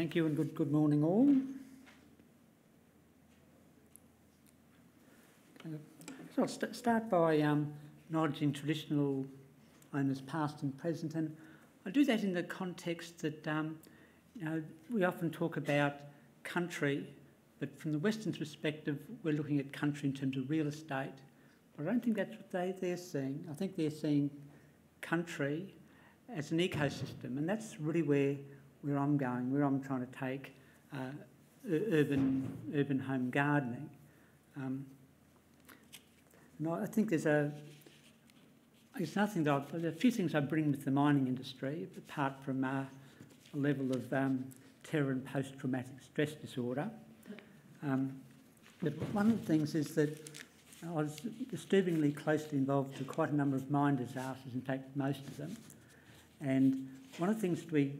Thank you and good, good morning all. So I'll st start by um, acknowledging traditional owners past and present and I do that in the context that um, you know, we often talk about country but from the Western perspective we're looking at country in terms of real estate. But I don't think that's what they, they're seeing. I think they're seeing country as an ecosystem and that's really where where I'm going, where I'm trying to take uh, urban urban home gardening. Um, I think there's a it's nothing that there's a few things I bring with the mining industry, apart from uh, a level of um, terror and post-traumatic stress disorder. Um, but one of the things is that I was disturbingly closely involved with quite a number of mine disasters, in fact, most of them. And one of the things we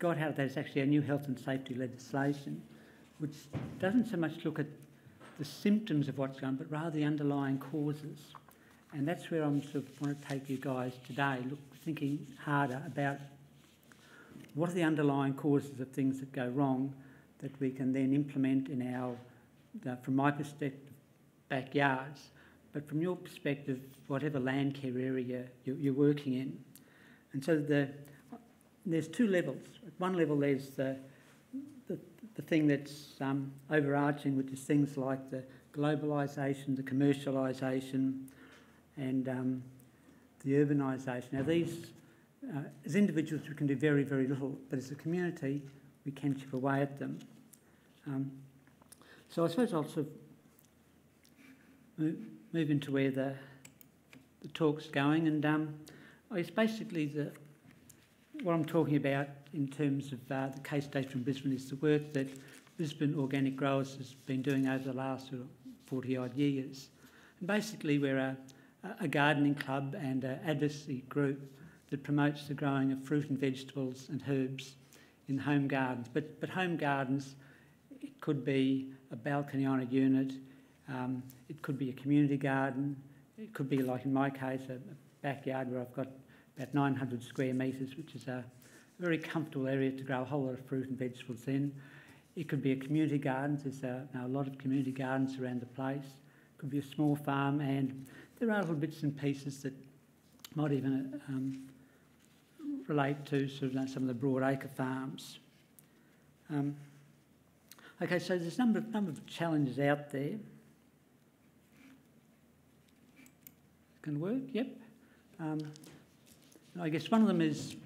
got out of that is actually a new health and safety legislation, which doesn't so much look at the symptoms of what's going on, but rather the underlying causes. And that's where I'm sort of want to take you guys today, look, thinking harder about what are the underlying causes of things that go wrong that we can then implement in our, uh, from my perspective, backyards, but from your perspective, whatever land care area you're working in. And so the, there's two levels. At one level, there's the, the, the thing that's um, overarching, which is things like the globalisation, the commercialisation, and um, the urbanisation. Now, these, uh, as individuals, we can do very, very little, but as a community, we can chip away at them. Um, so I suppose I'll sort of move, move into where the, the talk's going, and um, I guess basically the what I'm talking about in terms of uh, the case study from Brisbane is the work that Brisbane Organic Growers has been doing over the last sort of 40 odd years. And basically, we're a, a gardening club and an advocacy group that promotes the growing of fruit and vegetables and herbs in home gardens. But, but home gardens, it could be a balcony on a unit, um, it could be a community garden, it could be, like in my case, a, a backyard where I've got about 900 square metres, which is a very comfortable area to grow a whole lot of fruit and vegetables in. It could be a community garden. There's a, a lot of community gardens around the place. It could be a small farm, and there are little bits and pieces that might even um, relate to sort of some of the broad acre farms. Um, okay, so there's a number of, number of challenges out there. Can work? Yep. Um, I guess one of them is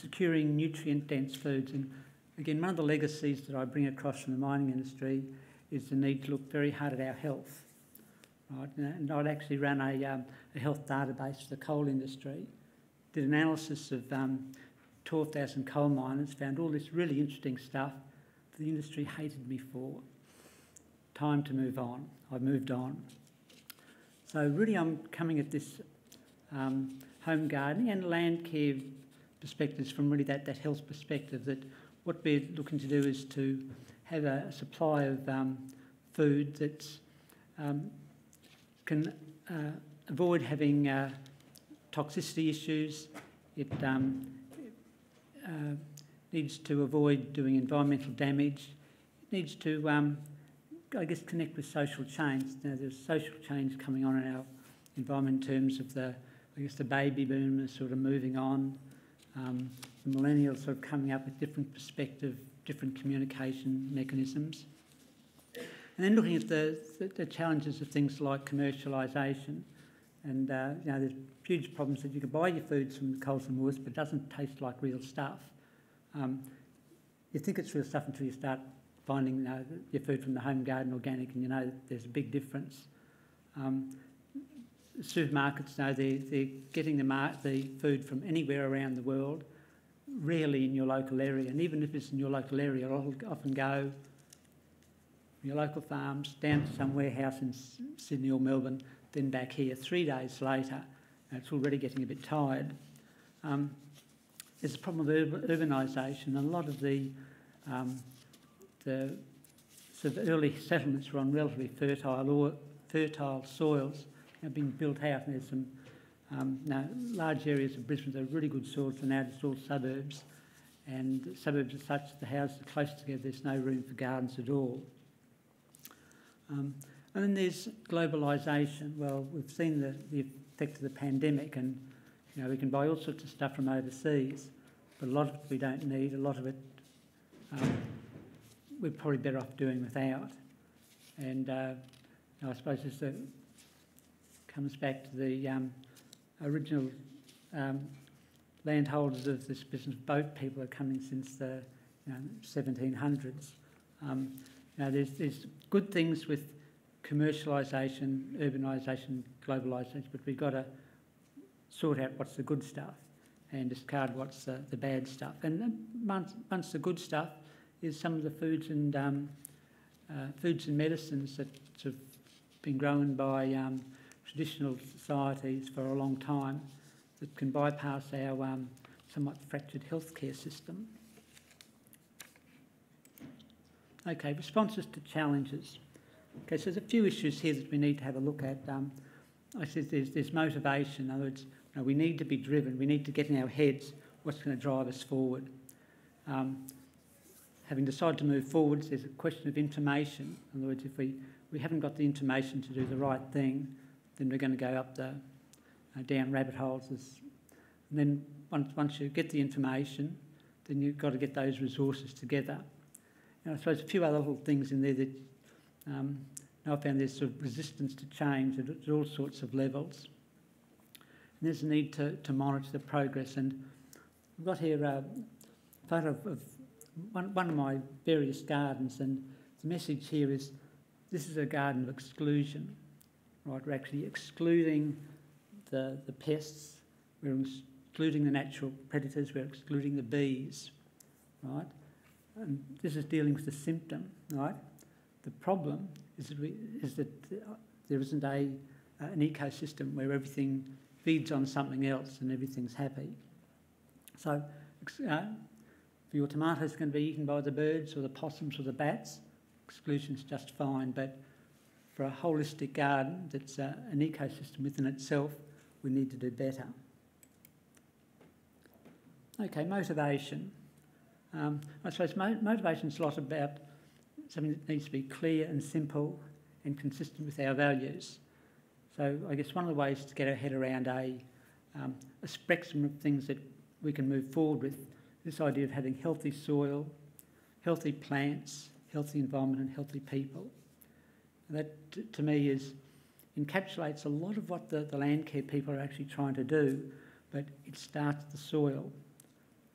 securing nutrient-dense foods. And again, one of the legacies that I bring across from the mining industry is the need to look very hard at our health. Right? And I'd actually run a, um, a health database for the coal industry, did analysis of um, 12,000 coal miners, found all this really interesting stuff the industry hated me for. Time to move on. I've moved on. So really I'm coming at this um, home gardening and land care perspectives from really that, that health perspective that what we're looking to do is to have a, supply of um, food that um, can uh, avoid having uh, toxicity issues. It um, uh, needs to avoid doing environmental damage. It needs to, um, I guess, connect with social change. Now, there's social change coming on in our environment in terms of the I guess the baby boom is sort of moving on. Um, the millennials sort of coming up with different perspective, different communication mechanisms. And then looking at the, the, the challenges of things like commercialisation. And, uh, you know, there's huge problems that you can buy your foods from Coles and Woolworths, but it doesn't taste like real stuff. Um, you think it's real stuff until you start finding you know, your food from the home garden organic and you know there's a big difference. Um, supermarkets know they're, they're getting the, the food from anywhere around the world, rarely in your local area. And even if it's in your local area, it'll often go from your local farms down to some warehouse in Sydney or Melbourne, then back here three days later, and it's already getting a bit tired. Um, there's a problem of urbanisation, a lot of the, um, the sort of early settlements were on relatively fertile or fertile soils being built out. And there's some um, large areas of Brisbane that are really good soils and now just all suburbs. and suburbs are such that the houses are close together, there's no room for gardens at all. Um, and then there's globalisation. Well, we've seen the, the effect of the pandemic, and you know we can buy all sorts of stuff from overseas, but a lot of it we don't need. A lot of it um, we're probably better off doing without. And uh, I suppose this uh, comes back to the um, original um, landholders of this business. Boat people are coming since the you know, 1700s. Um, know, there's, there's good things with commercialisation, urbanisation, globalisation, but we've got to sort out what's the good stuff and discard what's the, the bad stuff. And once, once the good stuff is some of the foods and um, uh, foods and medicines that have been grown by um, traditional societies for a long time that can bypass our um, somewhat fractured healthcare system. Okay, responses to challenges. Okay, so there's a few issues here that we need to have a look at. Um, I said there's, there's motivation. In other words, you know, we need to be driven. We need to get in our heads what's going to drive us forward. Um, having decided to move forwards, there's a question of information. In other words, if we, we haven't got the information to do the right thing, then we're going to go up the uh, down rabbit holes. And then once, once you get the information, then you've got to get those resources together. And I suppose a few other little things in there that um, I found there's sort of resistance to change at, at all sorts of levels. And there's a need to, to monitor the progress. And I've got here a photo of, of one, one of my various gardens, and the message here is this is a garden of exclusion, right? We're actually excluding the, the pests, we're excluding the natural predators, we're excluding the bees, right? And this is dealing with the symptom, right? The problem is that, we, is that there isn't a, uh, an ecosystem where everything feeds on something else and everything's happy. So uh, your tomatoes going to be eaten by the birds or the possums or the bats, exclusion's just fine. But for a holistic garden that's uh, an ecosystem within itself, we need to do better. Okay, motivation. Um, I suppose mo motivation is a lot about something that needs to be clear and simple and consistent with our values. So I guess one of the ways to get our head around a, um, a spectrum of things that we can move forward with this idea of having healthy soil, healthy plants, healthy environment and healthy people. That to me is encapsulates a lot of what the, the land care people are actually trying to do, but it starts the soil,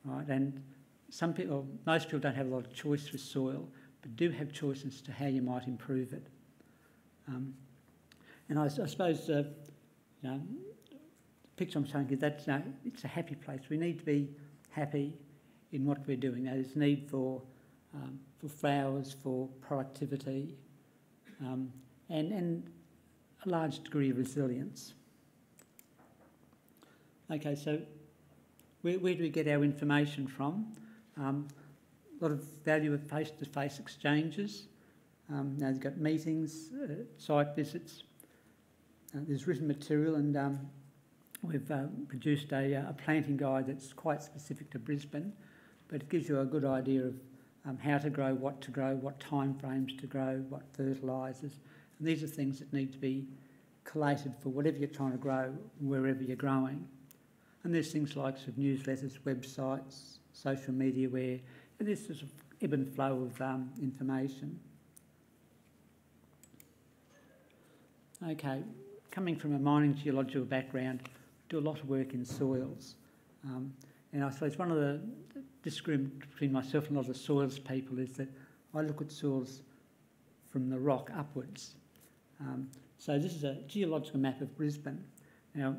right? And some people, most people don't have a lot of choice with soil, but do have choices to how you might improve it. Um, and I, I suppose, uh, you know, the picture I'm showing you, that's, uh, it's a happy place. We need to be happy in what we're doing. There's need for, um, for flowers, for productivity, um, and, and a large degree of resilience. Okay, so where, where do we get our information from? Um, a lot of value of face-to-face -face exchanges. Um, now they've got meetings, uh, site visits. Uh, there's written material and um, we've uh, produced a, uh, a planting guide that's quite specific to Brisbane but it gives you a good idea of um, how to grow, what to grow, what time frames to grow, what fertilisers. And these are things that need to be collated for whatever you're trying to grow, wherever you're growing. And there's things like sort of newsletters, websites, social media where there's this sort of ebb and flow of um, information. Okay, coming from a mining geological background, do a lot of work in soils. Um, and I suppose one of the disagreement between myself and a lot of soils people is that I look at soils from the rock upwards. Um, so this is a geological map of Brisbane. Now,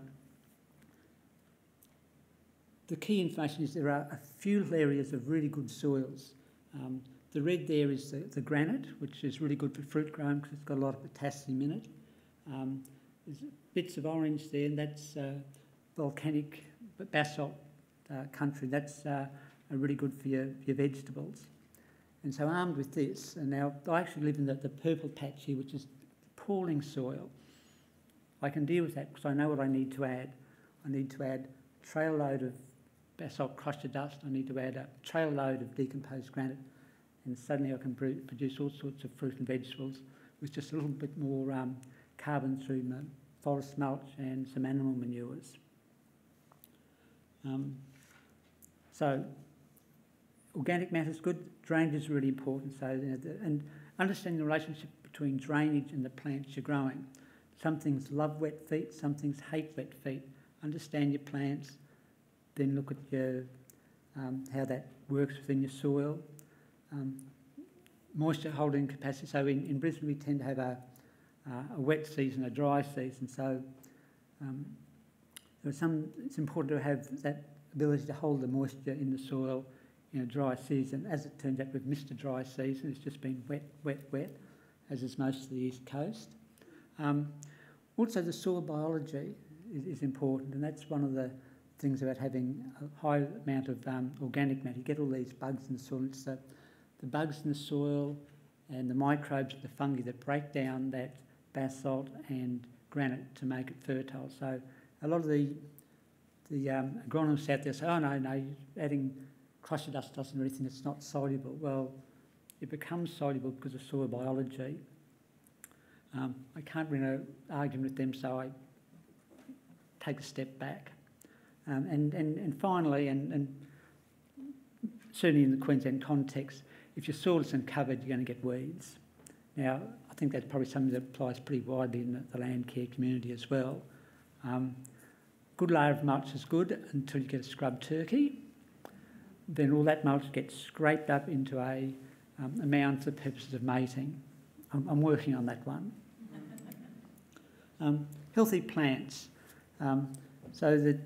the key information is there are a few areas of really good soils. Um, the red there is the, the, granite, which is really good for fruit growing because it's got a lot of potassium in it. Um, there's bits of orange there, and that's uh, volcanic basalt uh, country. That's uh, are really good for your, your vegetables. And so armed with this, and now I actually live in the, the purple patch here, which is appalling soil. I can deal with that because I know what I need to add. I need to add a trail load of basalt crusher dust, I need to add a trail load of decomposed granite, and suddenly I can produce all sorts of fruit and vegetables with just a little bit more um, carbon through forest mulch and some animal manures. Um, so organic matter is good, drainage is really important. So, and understanding the relationship between drainage and the plants you're growing. Some things love wet feet, some things hate wet feet. Understand your plants, then look at your, um, how that works within your soil. Um, moisture holding capacity. So in, in Brisbane we tend to have a, uh, a wet season, a dry season. So um, some, it's important to have that ability to hold the moisture in the soil in a dry season. As it turns out, we've missed a dry season. It's just been wet, wet, wet, as is most of the east coast. Um, also, the soil biology is, is, important, and that's one of the things about having a high amount of um, organic matter. You get all these bugs in the soil. It's the, the bugs in the soil and the microbes, the fungi that break down that basalt and granite to make it fertile. So a lot of the the um, agronomists out there say, oh no, no, adding crusher dust doesn't do anything, it's not soluble. Well, it becomes soluble because of soil biology. Um, I can't win an argument with them, so I take a step back. Um, and, and, and finally, and, and certainly in the Queensland context, if your soil isn't covered, you're going to get weeds. Now, I think that's probably something that applies pretty widely in the, the land care community as well. Um, good layer of mulch is good until you get a scrub turkey then all that mulch gets scraped up into a, um, a mound for purposes of mating. I'm, I'm working on that one. Um, healthy plants. Um, so that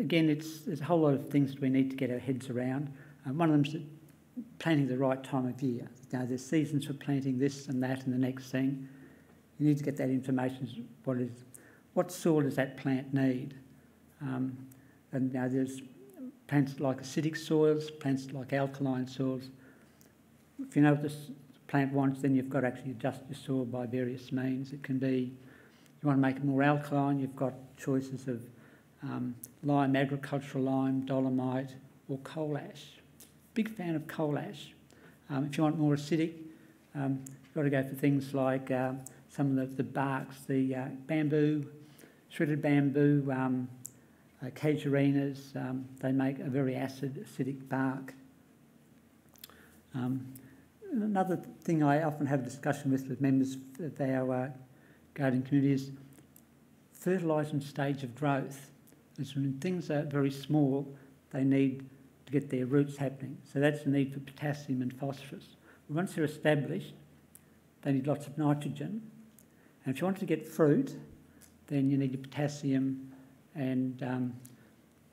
again, it's there's a whole lot of things that we need to get our heads around. Um, one of them is planting the right time of year. Now, there's seasons for planting this and that and the next thing. You need to get that information. What is, what soil does that plant need? Um, and now there's plants like acidic soils, plants like alkaline soils. If you know what this plant wants, then you've got to actually adjust your soil by various means. It can be, you want to make it more alkaline, you've got choices of um, lime, agricultural lime, dolomite, or coal ash. Big fan of coal ash. Um, if you want more acidic, um, you've got to go for things like uh, some of the, the barks, the uh, bamboo, shredded bamboo, um, uh, casuarinas, um, they make a very acid, acidic bark. Um, another thing I often have a discussion with, with members of our uh, gardening community is fertilising stage of growth. Is when things are very small, they need to get their roots happening. So that's the need for potassium and phosphorus. Once they're established, they need lots of nitrogen. And if you want to get fruit, then you need potassium and um,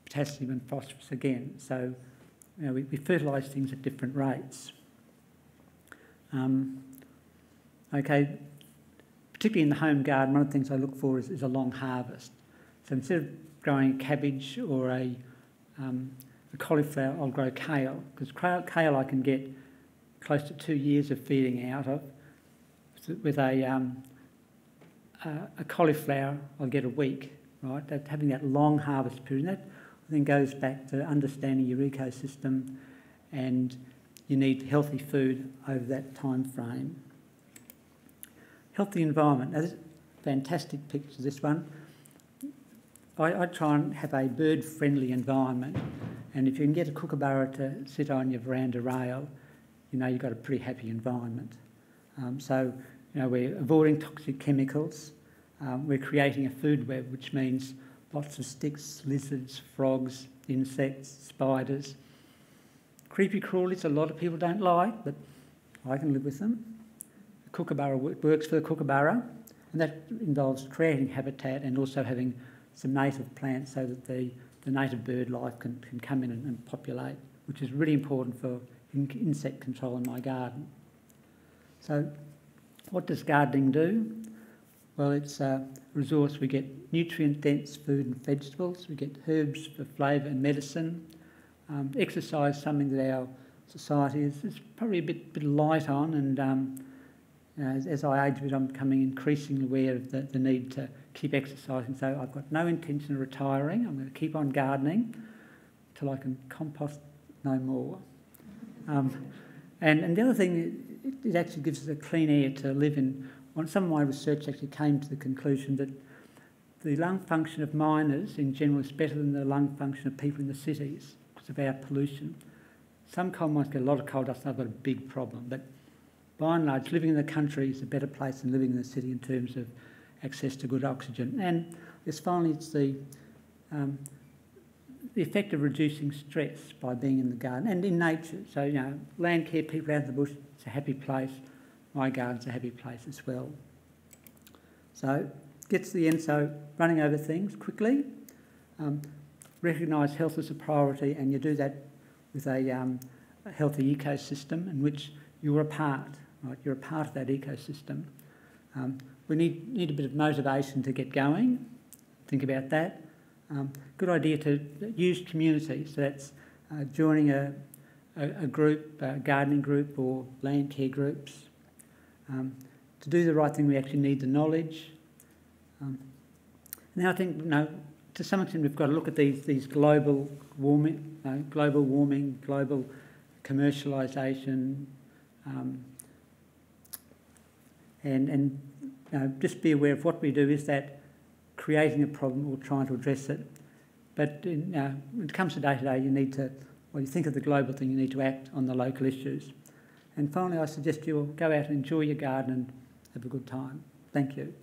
potassium and phosphorus again. So you know, we, we fertilise things at different rates. Um, okay, particularly in the home garden, one of the things I look for is, is a long harvest. So instead of growing cabbage or a, um, a cauliflower, I'll grow kale because kale I can get close to two years of feeding out of. With a, um, a, a cauliflower, I'll get a week right? That having that long harvest period. And that then goes back to understanding your ecosystem and you need healthy food over that time frame. Healthy environment. Now, this is fantastic picture, this one. I, I try and have a bird-friendly environment, and if you can get a kookaburra to sit on your veranda rail, you know you've got a pretty happy environment. Um, so, you know, we're avoiding toxic chemicals. Um, we're creating a food web, which means lots of sticks, lizards, frogs, insects, spiders. Creepy crawlies, a lot of people don't like, but I can live with them. The kookaburra works for the kookaburra, and that involves creating habitat and also having some native plants so that the, the native bird life can, can come in and, and populate, which is really important for in insect control in my garden. So, what does gardening do? Well, it's a resource. We get nutrient dense food and vegetables, we get herbs for flavour and medicine. Um, exercise, something that our society is, is probably a bit, bit light on, and um, as, as, I age a bit, I'm becoming increasingly aware of the, the need to keep exercising. So I've got no intention of retiring. I'm going to keep on gardening till I can compost no more. Um, and, and the other thing, it, it actually gives us a clean air to live in. Well, some of my research actually came to the conclusion that the lung function of miners in general is better than the lung function of people in the cities because of our pollution. Some coal mines get a lot of coal dust and they've got a big problem, but by and large, living in the country is a better place than living in the city in terms of access to good oxygen. And this finally, it's the um, the effect of reducing stress by being in the garden and in nature. So, you know, land care, people out of the bush, it's a happy place. My garden's a happy place as well. So, get to the end. So, running over things quickly. Um, recognise health as a priority, and you do that with a, um, a healthy ecosystem in which you're a part. Right? You're a part of that ecosystem. Um, we need, need a bit of motivation to get going. Think about that. Um, good idea to use community. So that's uh, joining a, a, a, group, a gardening group or land care groups. Um, to do the right thing, we actually need the knowledge. Um, now I think, you know, to some extent, we've got to look at these these global warming, global warming, global commercialisation, um, and and you know, just be aware of what we do is that creating a problem or trying to address it. But in, uh, when it comes to day to day, you need to, well, you think of the global thing, you need to act on the local issues. And finally, I suggest you go out and enjoy your garden and have a good time. Thank you.